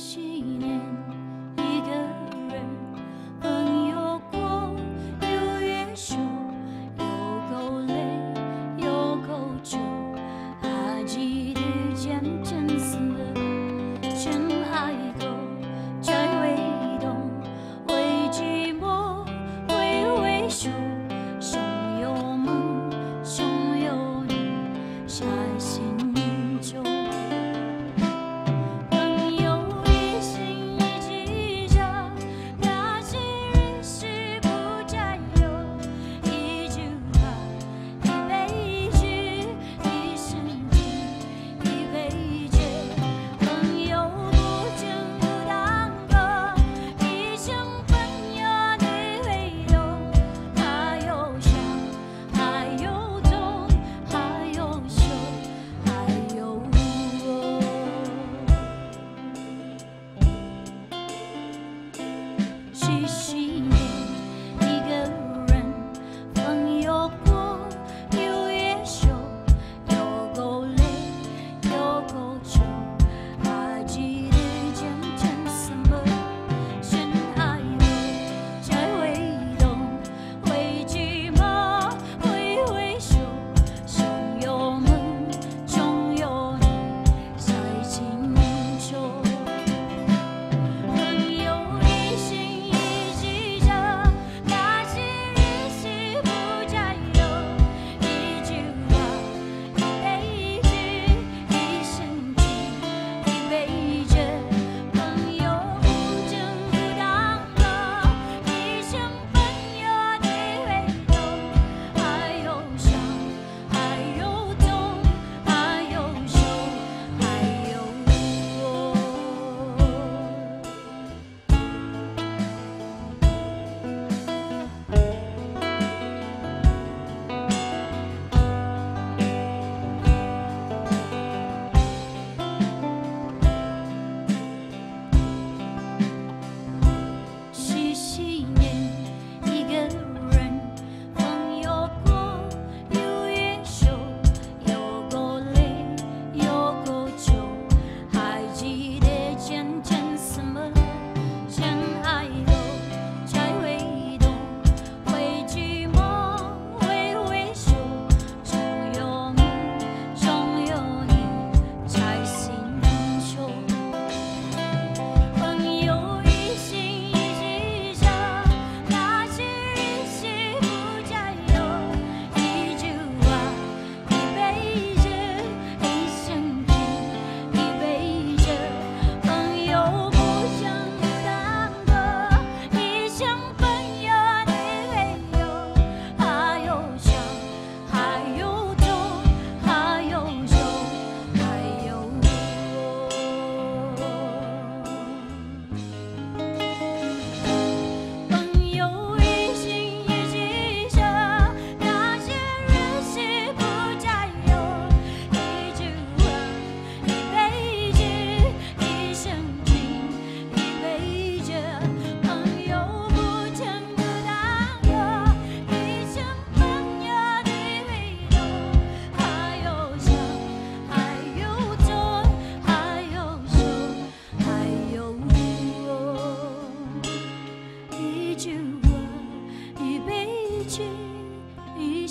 思念一个人，朋友过，有也少，有够累，有够久。还记得真正思念，真爱懂才会懂，会寂寞，会回首，总有梦，总有你，开心。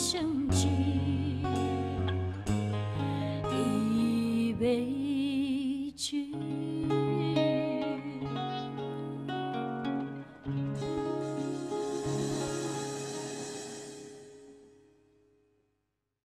生气，